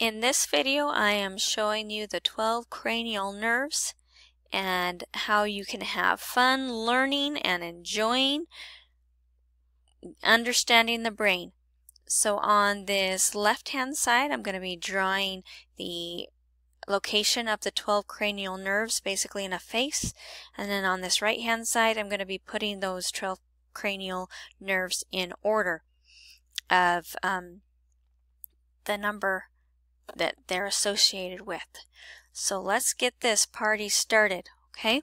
In this video I am showing you the 12 cranial nerves and how you can have fun learning and enjoying understanding the brain. So on this left hand side I'm going to be drawing the location of the 12 cranial nerves basically in a face and then on this right hand side I'm going to be putting those 12 cranial nerves in order of um, the number that they're associated with. So let's get this party started, okay?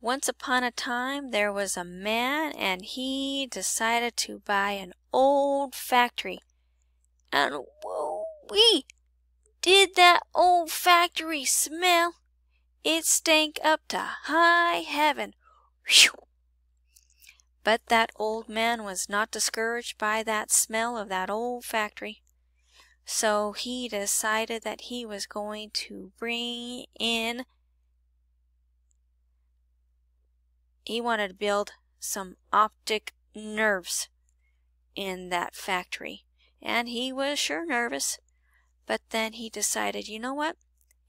Once upon a time, there was a man and he decided to buy an old factory. And whoa wee! Did that old factory smell? It stank up to high heaven. Whew! But that old man was not discouraged by that smell of that old factory. So he decided that he was going to bring in, he wanted to build some optic nerves in that factory. And he was sure nervous. But then he decided, you know what?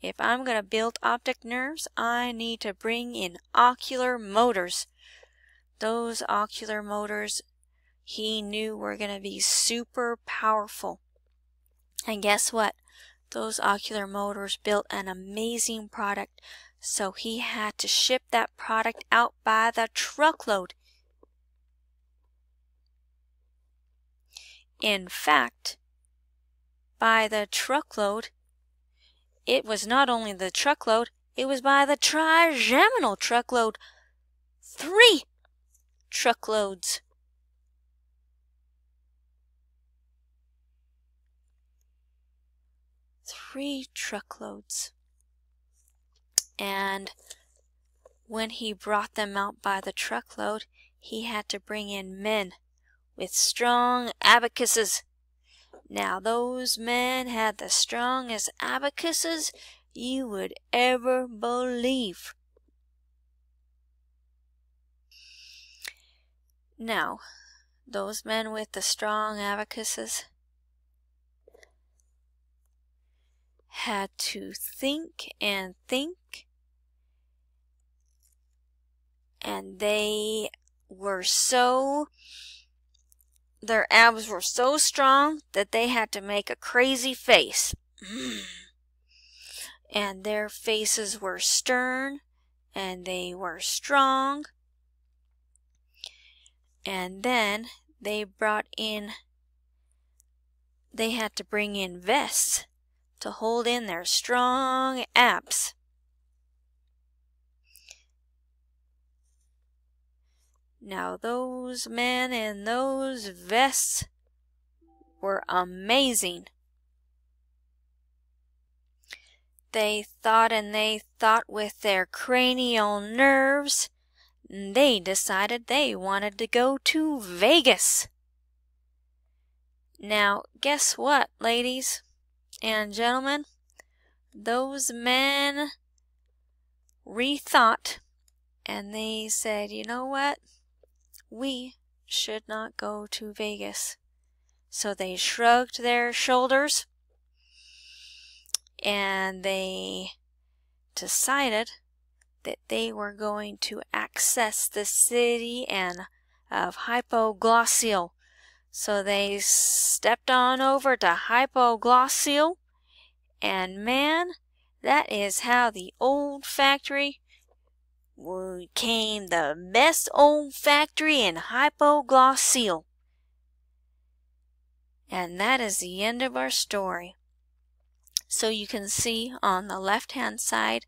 If I'm going to build optic nerves, I need to bring in ocular motors. Those ocular motors he knew were going to be super powerful. And guess what? Those ocular motors built an amazing product, so he had to ship that product out by the truckload. In fact, by the truckload, it was not only the truckload, it was by the trigeminal truckload. Three truckloads. Three truckloads. And when he brought them out by the truckload, he had to bring in men with strong abacuses. Now those men had the strongest abacuses you would ever believe. Now, those men with the strong abacuses had to think and think. And they were so, their abs were so strong that they had to make a crazy face. and their faces were stern and they were strong. And then they brought in, they had to bring in vests to hold in their strong abs. Now those men in those vests were amazing. They thought and they thought with their cranial nerves. They decided they wanted to go to Vegas. Now, guess what, ladies? And gentlemen, those men rethought and they said, you know what? We should not go to Vegas. So they shrugged their shoulders and they decided that they were going to access the city and of hypoglossal so they stepped on over to hypoglossal, and man, that is how the old factory became the best old factory in hypoglossal. And that is the end of our story. So you can see on the left hand side,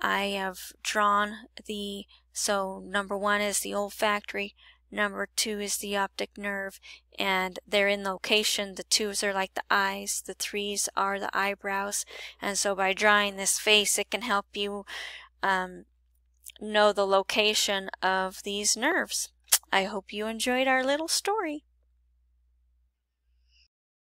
I have drawn the, so number one is the old factory, Number two is the optic nerve, and they're in location. The twos are like the eyes, the threes are the eyebrows. And so by drawing this face, it can help you um, know the location of these nerves. I hope you enjoyed our little story.